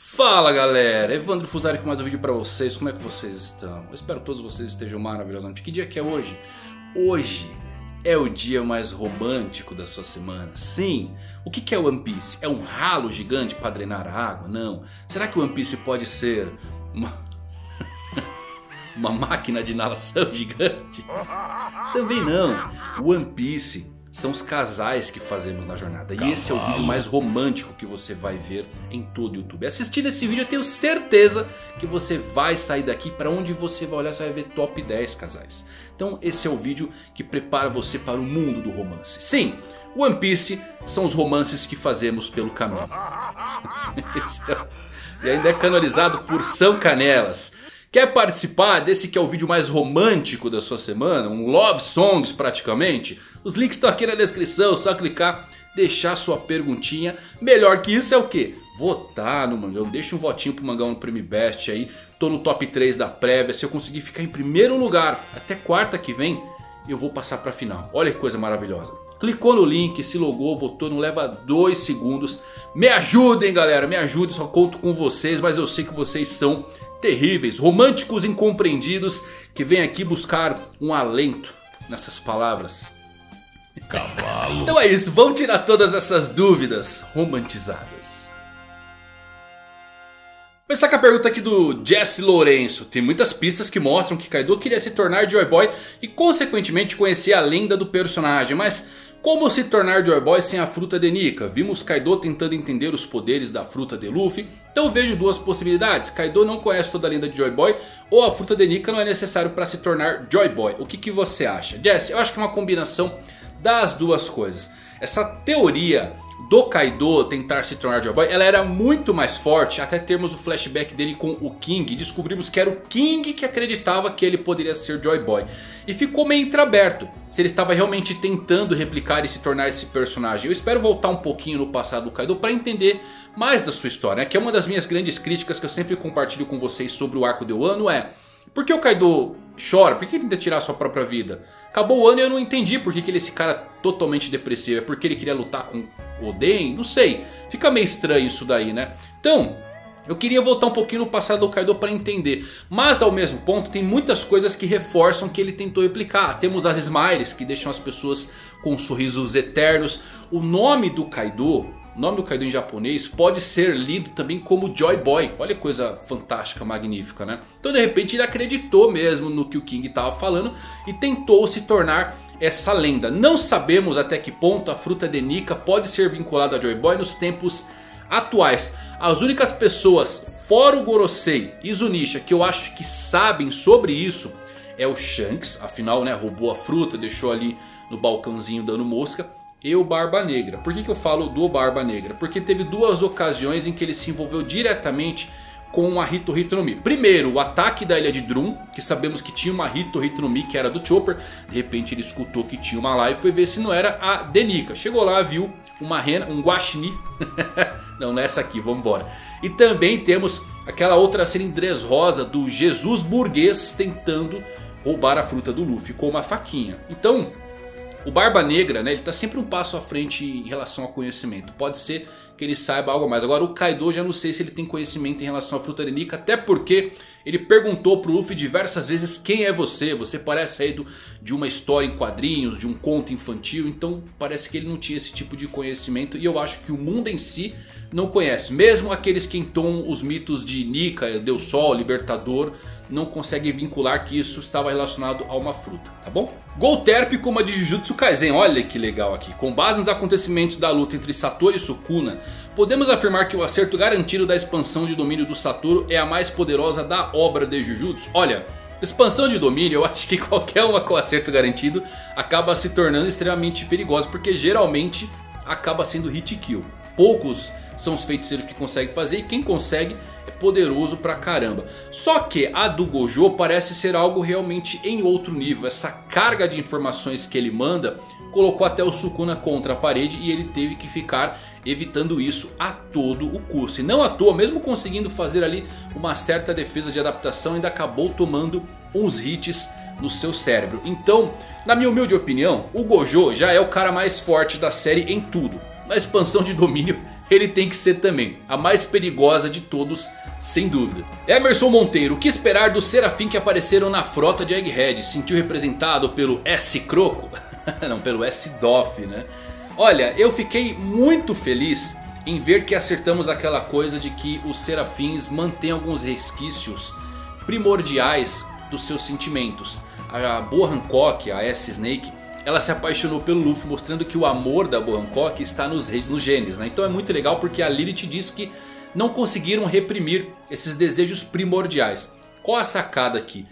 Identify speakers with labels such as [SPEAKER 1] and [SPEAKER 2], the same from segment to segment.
[SPEAKER 1] Fala galera, Evandro Fusari com mais um vídeo pra vocês, como é que vocês estão? Eu espero que todos vocês estejam maravilhosamente. Que dia que é hoje? Hoje é o dia mais romântico da sua semana. Sim, o que é One Piece? É um ralo gigante para drenar a água? Não. Será que One Piece pode ser uma... uma máquina de inalação gigante? Também não. One Piece são os casais que fazemos na jornada. E esse é o vídeo mais romântico que você vai ver em todo o YouTube. Assistindo esse vídeo eu tenho certeza que você vai sair daqui para onde você vai olhar você vai ver top 10 casais. Então esse é o vídeo que prepara você para o mundo do romance. Sim, One Piece são os romances que fazemos pelo caminho. é... E ainda é canonizado por São Canelas. Quer participar desse que é o vídeo mais romântico da sua semana? Um Love Songs praticamente? Os links estão aqui na descrição, só clicar, deixar sua perguntinha. Melhor que isso é o que? Votar no Mangão, deixa um votinho pro Mangão no Prêmio Best aí. Tô no top 3 da prévia, se eu conseguir ficar em primeiro lugar até quarta que vem, eu vou passar pra final. Olha que coisa maravilhosa. Clicou no link, se logou, votou, não leva 2 segundos. Me ajudem galera, me ajudem, só conto com vocês, mas eu sei que vocês são terríveis, românticos incompreendidos que vêm aqui buscar um alento nessas palavras.
[SPEAKER 2] Cavalo.
[SPEAKER 1] então é isso, vamos tirar todas essas dúvidas romantizadas. Começar com a pergunta aqui do Jesse Lourenço. Tem muitas pistas que mostram que Kaido queria se tornar Joy Boy e consequentemente conhecer a lenda do personagem. Mas como se tornar Joy Boy sem a fruta de Nika? Vimos Kaido tentando entender os poderes da fruta de Luffy. Então vejo duas possibilidades. Kaido não conhece toda a lenda de Joy Boy. Ou a fruta de Nika não é necessário para se tornar Joy Boy. O que, que você acha? Jesse, eu acho que é uma combinação das duas coisas. Essa teoria do Kaido tentar se tornar Joy Boy, ela era muito mais forte até termos o flashback dele com o King. Descobrimos que era o King que acreditava que ele poderia ser Joy Boy. E ficou meio entreaberto se ele estava realmente tentando replicar e se tornar esse personagem. Eu espero voltar um pouquinho no passado do Kaido para entender mais da sua história. Né? Que é uma das minhas grandes críticas que eu sempre compartilho com vocês sobre o arco de Wano é... Por que o Kaido chora? Por que ele tenta tirar a sua própria vida? Acabou o ano e eu não entendi por que, ele é esse cara totalmente depressivo. É porque ele queria lutar com Oden? Não sei. Fica meio estranho isso daí, né? Então, eu queria voltar um pouquinho no passado do Kaido para entender. Mas ao mesmo ponto tem muitas coisas que reforçam que ele tentou replicar. Temos as Smiles que deixam as pessoas com sorrisos eternos. O nome do Kaido o nome do Kaido em japonês pode ser lido também como Joy Boy. Olha que coisa fantástica, magnífica, né? Então de repente ele acreditou mesmo no que o King estava falando e tentou se tornar essa lenda. Não sabemos até que ponto a fruta de Nika pode ser vinculada a Joy Boy nos tempos atuais. As únicas pessoas, fora o Gorosei e Zunisha, que eu acho que sabem sobre isso é o Shanks. Afinal, né, roubou a fruta, deixou ali no balcãozinho dando mosca e o Barba Negra. Por que, que eu falo do Barba Negra? Porque teve duas ocasiões em que ele se envolveu diretamente com a Hito Hito no Mi. Primeiro, o ataque da ilha de Drum, que sabemos que tinha uma Hito Hito no Mi que era do Chopper. De repente ele escutou que tinha uma lá e foi ver se não era a Denica. Chegou lá, viu uma rena, um guaxinim. não, não é essa aqui, vamos embora. E também temos aquela outra cilindrez rosa do Jesus burguês tentando roubar a fruta do Luffy com uma faquinha. Então, o Barba Negra, né, ele tá sempre um passo à frente em relação ao conhecimento. Pode ser que ele saiba algo mais. Agora o Kaido já não sei se ele tem conhecimento em relação à fruta de Nika. Até porque ele perguntou pro Luffy diversas vezes quem é você. Você parece aí do, de uma história em quadrinhos, de um conto infantil. Então parece que ele não tinha esse tipo de conhecimento. E eu acho que o mundo em si não conhece. Mesmo aqueles que entoam os mitos de Nika, Deus Sol, Libertador não consegue vincular que isso estava relacionado a uma fruta, tá bom? Golterp como a de Jujutsu Kaisen, olha que legal aqui. Com base nos acontecimentos da luta entre Satoru e Sukuna, podemos afirmar que o acerto garantido da expansão de domínio do Satoru é a mais poderosa da obra de Jujutsu. Olha, expansão de domínio eu acho que qualquer uma com acerto garantido acaba se tornando extremamente perigosa. Porque geralmente acaba sendo hit kill. Poucos são os feiticeiros que conseguem fazer e quem consegue é poderoso pra caramba. Só que a do Gojo parece ser algo realmente em outro nível. Essa carga de informações que ele manda colocou até o Sukuna contra a parede e ele teve que ficar evitando isso a todo o curso. E não à toa, mesmo conseguindo fazer ali uma certa defesa de adaptação, ainda acabou tomando uns hits no seu cérebro. Então, na minha humilde opinião, o Gojo já é o cara mais forte da série em tudo. Na expansão de domínio ele tem que ser também. A mais perigosa de todos, sem dúvida. Emerson Monteiro, o que esperar dos Serafim que apareceram na frota de Egghead? Sentiu representado pelo S Croco? Não, pelo S Doff, né? Olha, eu fiquei muito feliz em ver que acertamos aquela coisa de que os Serafins mantêm alguns resquícios primordiais dos seus sentimentos. A boa Hancock, a S-Snake, ela se apaixonou pelo Luffy mostrando que o amor da boa Hancock está nos, nos genes. Né? Então é muito legal porque a Lilith diz que não conseguiram reprimir esses desejos primordiais. Qual a sacada aqui?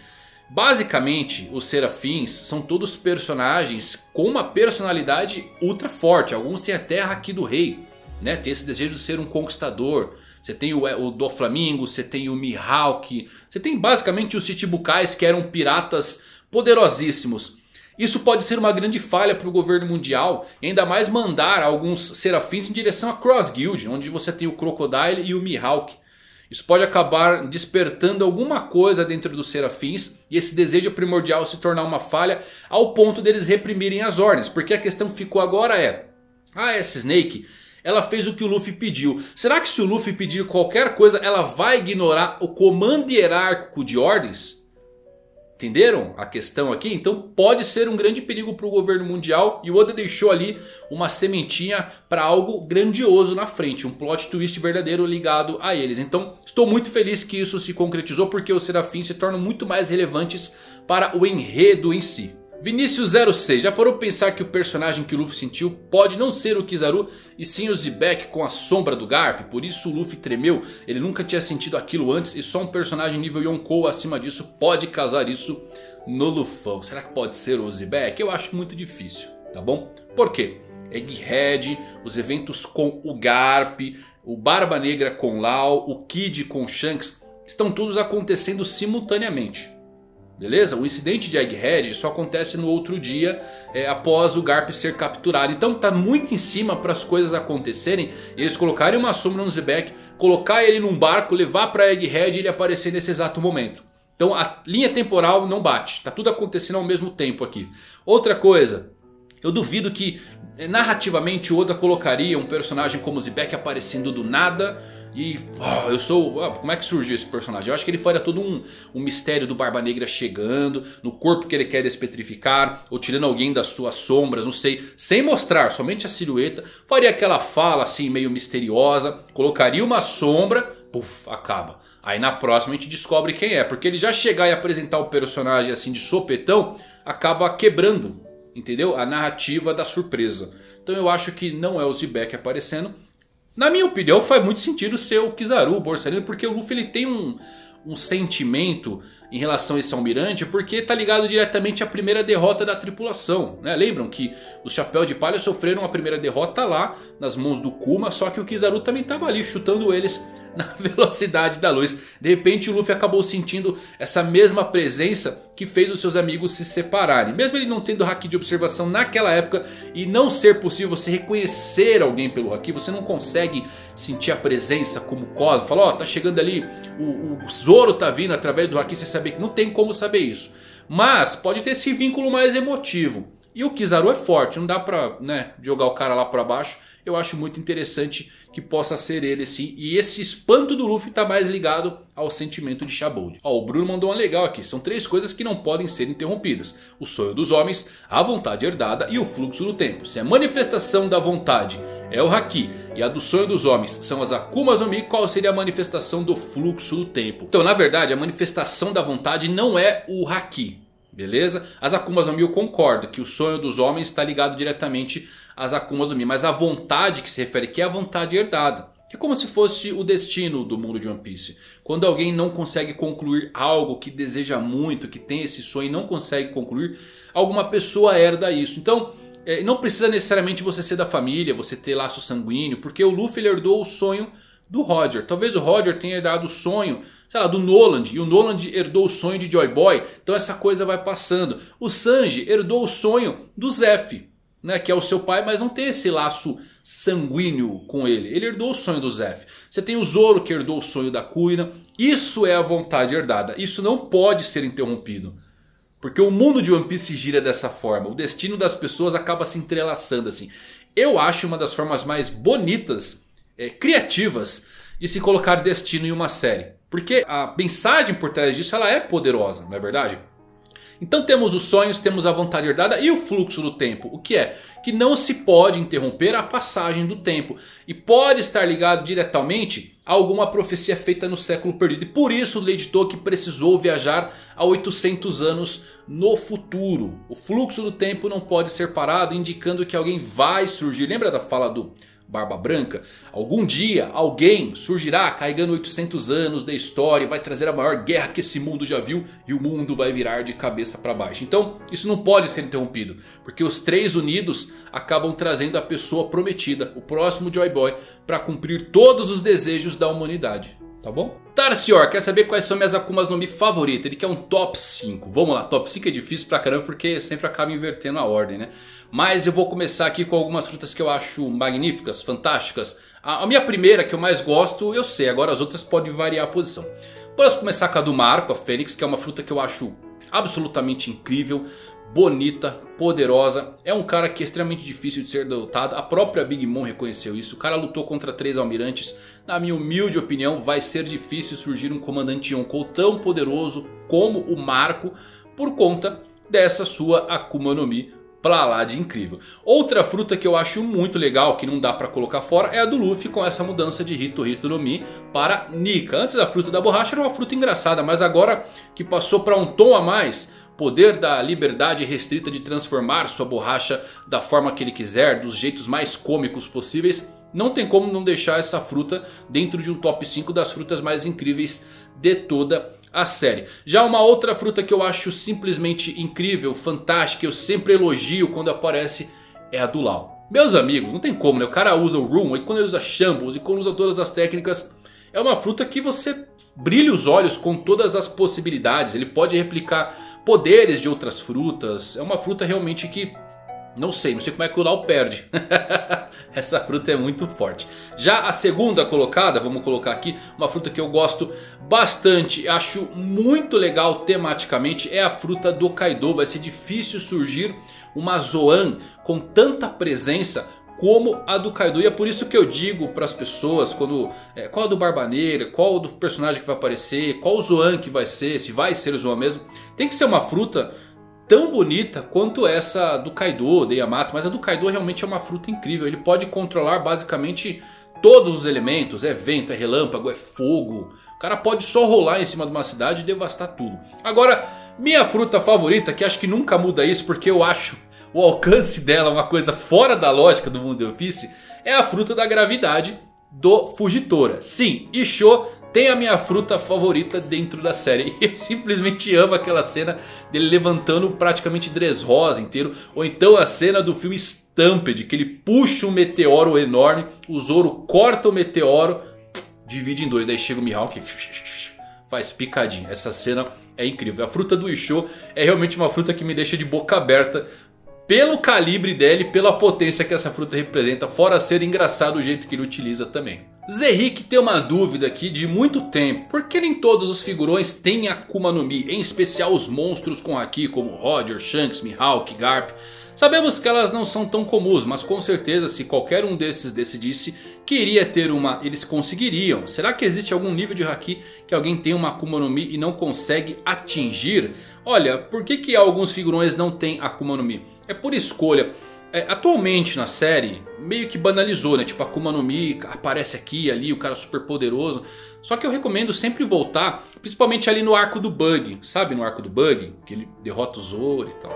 [SPEAKER 1] Basicamente, os Serafins são todos personagens com uma personalidade ultra forte. Alguns têm até aqui do rei. Né? Tem esse desejo de ser um conquistador. Você tem o, o Doflamingo, você tem o Mihawk. Você tem basicamente os Chichibukais que eram piratas poderosíssimos. Isso pode ser uma grande falha para o governo mundial. Ainda mais mandar alguns serafins em direção a Cross Guild. Onde você tem o Crocodile e o Mihawk. Isso pode acabar despertando alguma coisa dentro dos serafins. E esse desejo primordial se tornar uma falha. Ao ponto deles reprimirem as ordens. Porque a questão que ficou agora é. Ah, essa Snake ela fez o que o Luffy pediu. Será que se o Luffy pedir qualquer coisa, ela vai ignorar o comando hierárquico de ordens? Entenderam a questão aqui? Então pode ser um grande perigo para o governo mundial. E o Oda deixou ali uma sementinha para algo grandioso na frente. Um plot twist verdadeiro ligado a eles. Então estou muito feliz que isso se concretizou. Porque os serafins se tornam muito mais relevantes para o enredo em si. Vinicius06, já parou pensar que o personagem que o Luffy sentiu pode não ser o Kizaru e sim o Zebek com a sombra do Garp? Por isso o Luffy tremeu, ele nunca tinha sentido aquilo antes e só um personagem nível Yonkou acima disso pode causar isso no Lufão. Será que pode ser o Zebek? Eu acho muito difícil, tá bom? Por quê? Egghead, os eventos com o Garp, o Barba Negra com Lau, o Kid com Shanks, estão todos acontecendo simultaneamente. Beleza? O incidente de Egghead só acontece no outro dia é, após o Garp ser capturado. Então tá muito em cima para as coisas acontecerem. E eles colocarem uma sombra no Zebek, colocar ele num barco, levar para Egghead e ele aparecer nesse exato momento. Então a linha temporal não bate. Tá tudo acontecendo ao mesmo tempo aqui. Outra coisa. Eu duvido que narrativamente Oda colocaria um personagem como Zebek aparecendo do nada e oh, eu sou... Oh, como é que surgiu esse personagem? Eu acho que ele faria todo um, um mistério do Barba Negra chegando. No corpo que ele quer despetrificar. Ou tirando alguém das suas sombras, não sei. Sem mostrar, somente a silhueta. Faria aquela fala assim meio misteriosa. Colocaria uma sombra. Puf, acaba. Aí na próxima a gente descobre quem é. Porque ele já chegar e apresentar o personagem assim de sopetão. Acaba quebrando, entendeu? A narrativa da surpresa. Então eu acho que não é o Zebek aparecendo. Na minha opinião faz muito sentido ser o Kizaru, o Borsalino, porque o Luffy ele tem um, um sentimento em relação a esse almirante porque está ligado diretamente à primeira derrota da tripulação. Né? Lembram que os Chapéus de Palha sofreram a primeira derrota lá nas mãos do Kuma, só que o Kizaru também estava ali chutando eles na velocidade da luz. De repente o Luffy acabou sentindo essa mesma presença que fez os seus amigos se separarem. Mesmo ele não tendo Haki de observação naquela época e não ser possível você reconhecer alguém pelo Haki, você não consegue sentir a presença como Cosmo. Fala, ó, oh, tá chegando ali, o, o Zoro tá vindo através do Haki, você saber não tem como saber isso. Mas pode ter esse vínculo mais emotivo. E o Kizaru é forte, não dá pra né, jogar o cara lá pra baixo. Eu acho muito interessante que possa ser ele sim. E esse espanto do Luffy tá mais ligado ao sentimento de Shabold. Ó, o Bruno mandou uma legal aqui. São três coisas que não podem ser interrompidas. O sonho dos homens, a vontade herdada e o fluxo do tempo. Se a manifestação da vontade é o Haki e a do sonho dos homens são as Akumas no Mi, qual seria a manifestação do fluxo do tempo? Então na verdade a manifestação da vontade não é o Haki. Beleza? As Akumas no Mi eu concordo que o sonho dos homens está ligado diretamente às Akumas no Mi. Mas a vontade que se refere aqui é a vontade herdada. É como se fosse o destino do mundo de One Piece. Quando alguém não consegue concluir algo que deseja muito, que tem esse sonho e não consegue concluir, alguma pessoa herda isso. Então é, não precisa necessariamente você ser da família, você ter laço sanguíneo. Porque o Luffy herdou o sonho do Roger. Talvez o Roger tenha herdado o sonho sei lá, do Noland. E o Noland herdou o sonho de Joy Boy. Então essa coisa vai passando. O Sanji herdou o sonho do Zef. Né, que é o seu pai, mas não tem esse laço sanguíneo com ele. Ele herdou o sonho do Zef. Você tem o Zoro que herdou o sonho da Kuina. Isso é a vontade herdada. Isso não pode ser interrompido. Porque o mundo de One Piece gira dessa forma. O destino das pessoas acaba se entrelaçando assim. Eu acho uma das formas mais bonitas é, criativas de se colocar destino em uma série. Porque a mensagem por trás disso ela é poderosa, não é verdade? Então temos os sonhos, temos a vontade herdada e o fluxo do tempo. O que é? Que não se pode interromper a passagem do tempo. E pode estar ligado diretamente a alguma profecia feita no século perdido. E por isso Lady Tolkien precisou viajar a 800 anos no futuro. O fluxo do tempo não pode ser parado indicando que alguém vai surgir. Lembra da fala do Barba Branca. Algum dia alguém surgirá carregando 800 anos da história e vai trazer a maior guerra que esse mundo já viu. E o mundo vai virar de cabeça para baixo. Então isso não pode ser interrompido. Porque os três unidos acabam trazendo a pessoa prometida. O próximo Joy Boy para cumprir todos os desejos da humanidade tá bom? Tarsior, quer saber quais são minhas Akumas no Mi favoritas? Ele quer um top 5. Vamos lá, top 5 é difícil pra caramba porque sempre acaba invertendo a ordem, né? Mas eu vou começar aqui com algumas frutas que eu acho magníficas, fantásticas. A, minha primeira que eu mais gosto, eu sei, agora as outras podem variar a posição. Posso começar com a do Marco, a Fênix, que é uma fruta que eu acho absolutamente incrível bonita, poderosa. É um cara que é extremamente difícil de ser derrotado. A própria Big Mom reconheceu isso. O cara lutou contra três almirantes. Na minha humilde opinião, vai ser difícil surgir um comandante Yonkou tão poderoso como o Marco. Por conta dessa sua Akuma no Mi pra lá de incrível. Outra fruta que eu acho muito legal, que não dá pra colocar fora, é a do Luffy com essa mudança de Hito Hito no Mi para Nika. Antes a fruta da borracha era uma fruta engraçada, mas agora que passou para um tom a mais poder da liberdade restrita de transformar sua borracha da forma que ele quiser, dos jeitos mais cômicos possíveis. Não tem como não deixar essa fruta dentro de um top 5 das frutas mais incríveis de toda a série. Já uma outra fruta que eu acho simplesmente incrível, fantástica, eu sempre elogio quando aparece é a do Lau. Meus amigos, não tem como né? O cara usa o Room e quando ele usa Shambles e quando usa todas as técnicas... É uma fruta que você brilha os olhos com todas as possibilidades. Ele pode replicar poderes de outras frutas. É uma fruta realmente que... Não sei, não sei como é que o Lau perde. Essa fruta é muito forte. Já a segunda colocada, vamos colocar aqui, uma fruta que eu gosto bastante, acho muito legal tematicamente, é a fruta do Kaido. Vai ser difícil surgir uma Zoan com tanta presença como a do Kaido. E é por isso que eu digo para as pessoas quando é, qual a do Barba Negra, qual do personagem que vai aparecer, qual o Zoan que vai ser, se vai ser o Zoan mesmo. Tem que ser uma fruta tão bonita quanto essa do Kaido, de Yamato. Mas a do Kaido realmente é uma fruta incrível. Ele pode controlar basicamente todos os elementos. É vento, é relâmpago, é fogo. O cara pode só rolar em cima de uma cidade e devastar tudo. Agora, minha fruta favorita, que acho que nunca muda isso porque eu acho o alcance dela uma coisa fora da lógica do mundo de One Piece, é a fruta da gravidade do Fugitora. Sim, Isho tem a minha fruta favorita dentro da série. Eu simplesmente amo aquela cena dele levantando praticamente Dressrosa inteiro. Ou então a cena do filme Stampede, que ele puxa um meteoro enorme, o Zoro corta o meteoro, divide em dois. Aí chega o Mihawk faz picadinho. Essa cena é incrível. A fruta do Isho é realmente uma fruta que me deixa de boca aberta pelo calibre dela e pela potência que essa fruta representa. Fora ser engraçado o jeito que ele utiliza também. Zerrick tem uma dúvida aqui de muito tempo. Por que nem todos os figurões têm Akuma no Mi? Em especial os monstros com Haki como Roger, Shanks, Mihawk, Garp. Sabemos que elas não são tão comuns, mas com certeza se qualquer um desses decidisse que iria ter uma, eles conseguiriam. Será que existe algum nível de Haki que alguém tem uma Akuma no Mi e não consegue atingir? Olha, por que, que alguns figurões não têm Akuma no Mi? É por escolha. É, atualmente na série, meio que banalizou, né? Tipo, Akuma no Mi aparece aqui e ali, o cara super poderoso. Só que eu recomendo sempre voltar, principalmente ali no arco do Bug. Sabe no arco do Bug? Que ele derrota o Zoro e tal.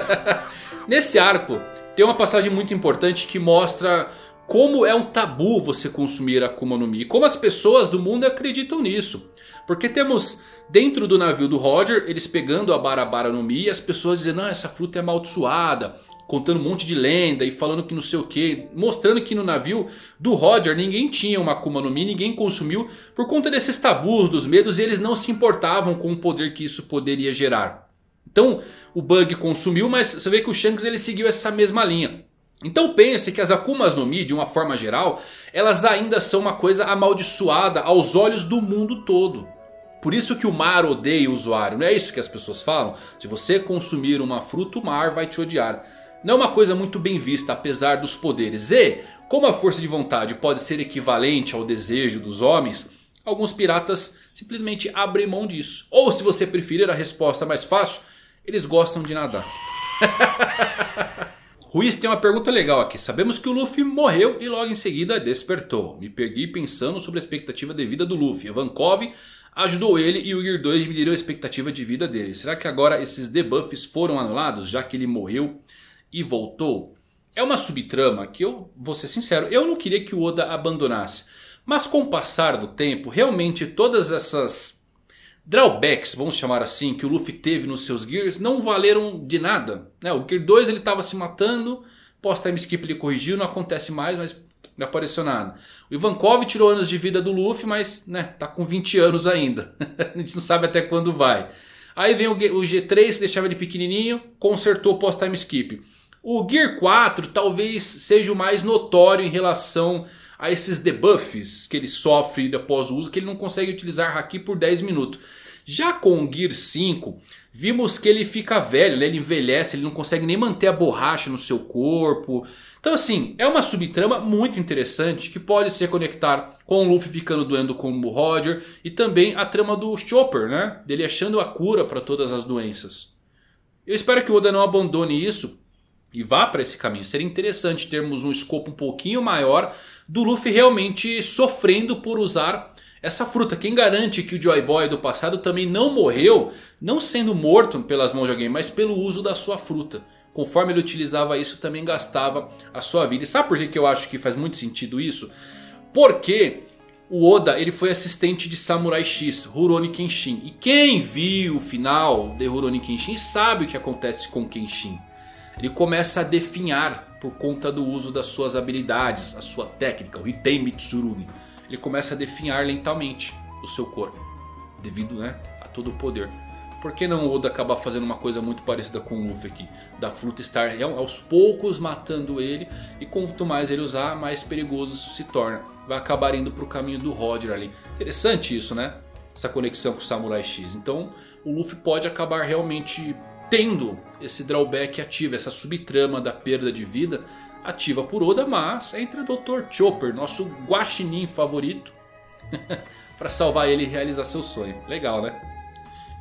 [SPEAKER 1] Nesse arco tem uma passagem muito importante que mostra como é um tabu você consumir Akuma no Mi. Como as pessoas do mundo acreditam nisso. Porque temos dentro do navio do Roger eles pegando a Barabara no Mi e as pessoas dizendo não essa fruta é amaldiçoada. Contando um monte de lenda e falando que não sei o que. Mostrando que no navio do Roger ninguém tinha uma Akuma no Mi. Ninguém consumiu por conta desses tabus, dos medos. E eles não se importavam com o poder que isso poderia gerar. Então o Bug consumiu, mas você vê que o Shanks ele seguiu essa mesma linha. Então pense que as Akumas no Mi, de uma forma geral, elas ainda são uma coisa amaldiçoada aos olhos do mundo todo. Por isso que o mar odeia o usuário, não é isso que as pessoas falam? Se você consumir uma fruta, o mar vai te odiar. Não é uma coisa muito bem vista, apesar dos poderes. E Como a força de vontade pode ser equivalente ao desejo dos homens, alguns piratas simplesmente abrem mão disso. Ou se você preferir a resposta mais fácil, eles gostam de nadar. Ruiz tem uma pergunta legal aqui. Sabemos que o Luffy morreu e logo em seguida despertou. Me peguei pensando sobre a expectativa de vida do Luffy. Ivankov ajudou ele e o Gear 2 diminuíram a expectativa de vida dele. Será que agora esses debuffs foram anulados já que ele morreu e voltou? É uma subtrama que eu vou ser sincero, eu não queria que o Oda abandonasse. Mas com o passar do tempo, realmente todas essas drawbacks, vamos chamar assim, que o Luffy teve nos seus Gears não valeram de nada. Né? O Gear 2 ele estava se matando, pós-time skip ele corrigiu, não acontece mais, mas não apareceu nada. O Ivankov tirou anos de vida do Luffy, mas né, tá com 20 anos ainda. a gente não sabe até quando vai. Aí vem o G3, deixava ele pequenininho, consertou pós-time skip. O Gear 4 talvez seja o mais notório em relação a esses debuffs que ele sofre após o uso, que ele não consegue utilizar Haki por 10 minutos. Já com o Gear 5, vimos que ele fica velho, né? ele envelhece, ele não consegue nem manter a borracha no seu corpo. Então assim, é uma subtrama muito interessante que pode se conectar com o Luffy ficando doendo com o Roger. E também a trama do Chopper, né? Dele achando a cura para todas as doenças. Eu espero que o Oda não abandone isso e vá para esse caminho. Seria interessante termos um escopo um pouquinho maior do Luffy realmente sofrendo por usar essa fruta. Quem garante que o Joy Boy do passado também não morreu, não sendo morto pelas mãos de alguém, mas pelo uso da sua fruta. Conforme ele utilizava isso, também gastava a sua vida. E sabe por que eu acho que faz muito sentido isso? Porque o Oda ele foi assistente de Samurai X, Rurouni Kenshin. E quem viu o final de Rurouni Kenshin sabe o que acontece com Kenshin. Ele começa a definhar por conta do uso das suas habilidades, a sua técnica, o Hitei Mitsurugi. Ele começa a definhar lentamente o seu corpo, devido né, a todo o poder. Por que não o Oda acabar fazendo uma coisa muito parecida com o Luffy aqui? Da fruta estar aos poucos matando ele. E quanto mais ele usar, mais perigoso isso se torna. Vai acabar indo para o caminho do Roger ali. Interessante isso, né? Essa conexão com o Samurai X. Então o Luffy pode acabar realmente tendo esse drawback ativo, essa subtrama da perda de vida ativa por Oda, mas entra o Dr. Chopper, nosso guaxinim favorito, para salvar ele e realizar seu sonho. Legal, né?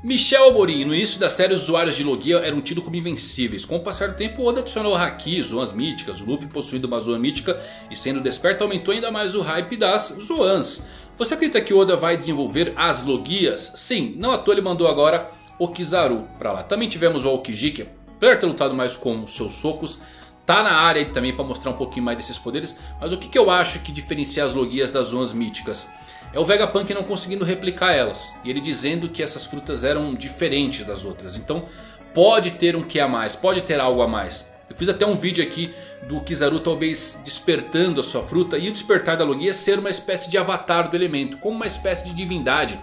[SPEAKER 1] Michel Amorim, no início da série os usuários de Logia eram tidos como invencíveis. Com o passar do tempo Oda adicionou Haki, Zoans míticas, o Luffy possuindo uma Zoan mítica e sendo desperto aumentou ainda mais o hype das Zoans. Você acredita que Oda vai desenvolver as Logias? Sim, não à toa ele mandou agora o Kizaru pra lá. Também tivemos o Aokiji apesar de ter lutado mais com seus socos Tá na área também para mostrar um pouquinho mais desses poderes. Mas o que, que eu acho que diferencia as logias das zonas míticas? É o Vegapunk não conseguindo replicar elas. E ele dizendo que essas frutas eram diferentes das outras. Então pode ter um que a mais, pode ter algo a mais. Eu fiz até um vídeo aqui do Kizaru talvez despertando a sua fruta. E o despertar da logia ser uma espécie de avatar do elemento. Como uma espécie de divindade.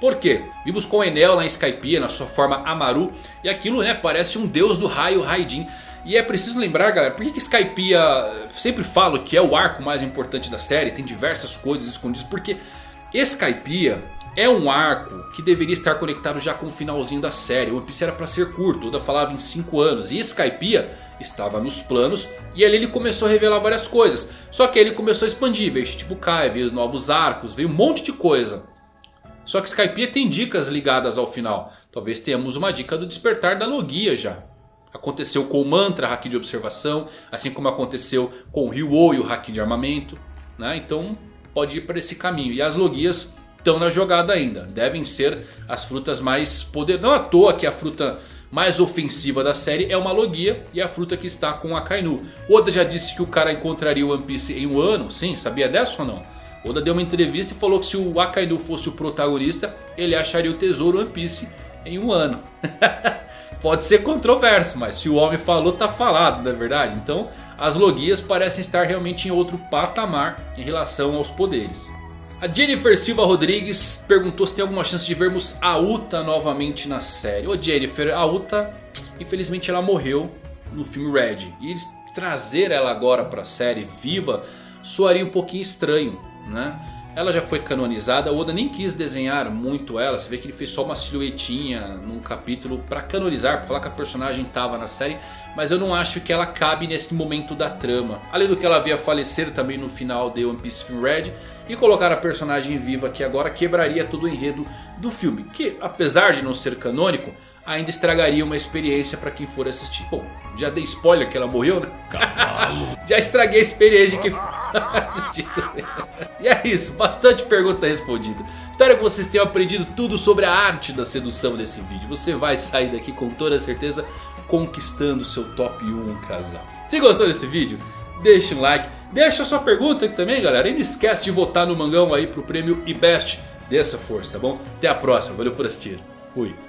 [SPEAKER 1] Por quê? Vimos com Enel lá em Skypiea na sua forma Amaru. E aquilo né, parece um deus do raio Raidin. E é preciso lembrar galera, por que, que Skypiea sempre falo que é o arco mais importante da série. Tem diversas coisas escondidas. Porque Skypiea é um arco que deveria estar conectado já com o finalzinho da série. One Piece era para ser curto, Oda falava em 5 anos. E Skypiea estava nos planos e ali ele começou a revelar várias coisas. Só que aí ele começou a expandir, veio tipo Kai, veio novos arcos, veio um monte de coisa. Só que Skypiea tem dicas ligadas ao final. Talvez tenhamos uma dica do despertar da Logia já. Aconteceu com o Mantra, Haki de observação. Assim como aconteceu com o Ryo e o Haki de armamento. Né? Então pode ir para esse caminho. E as Logias estão na jogada ainda. Devem ser as frutas mais poderosas. Não à toa que a fruta mais ofensiva da série é uma Logia. E a fruta que está com a Kainu. Oda já disse que o cara encontraria o One Piece em um ano. Sim, sabia dessa ou não? Oda deu uma entrevista e falou que se o Akainu fosse o protagonista, ele acharia o tesouro One Piece em um ano. Pode ser controverso, mas se o homem falou, tá falado, não é verdade? Então, as logias parecem estar realmente em outro patamar em relação aos poderes. A Jennifer Silva Rodrigues perguntou se tem alguma chance de vermos a Uta novamente na série. Ô Jennifer, a Uta, infelizmente ela morreu no filme Red. E trazer ela agora para a série viva soaria um pouquinho estranho né? ela já foi canonizada. O Oda nem quis desenhar muito ela. Você vê que ele fez só uma silhuetinha num capítulo para canonizar, para falar que a personagem estava na série. Mas eu não acho que ela cabe nesse momento da trama. Além do que ela havia falecido também no final de One Piece Film Red. E colocar a personagem viva aqui agora quebraria todo o enredo do filme. Que apesar de não ser canônico, ainda estragaria uma experiência para quem for assistir. Bom, já dei spoiler que ela morreu, né? Já estraguei a experiência de quem E é isso, bastante pergunta respondida. Espero que vocês tenham aprendido tudo sobre a arte da sedução desse vídeo. Você vai sair daqui com toda certeza conquistando seu top 1 casal. Se gostou desse vídeo, deixa um like, deixa sua pergunta aqui também galera. E não esquece de votar no Mangão aí pro prêmio IBEST. Dê essa força, tá bom? Até a próxima, valeu por assistir. Fui.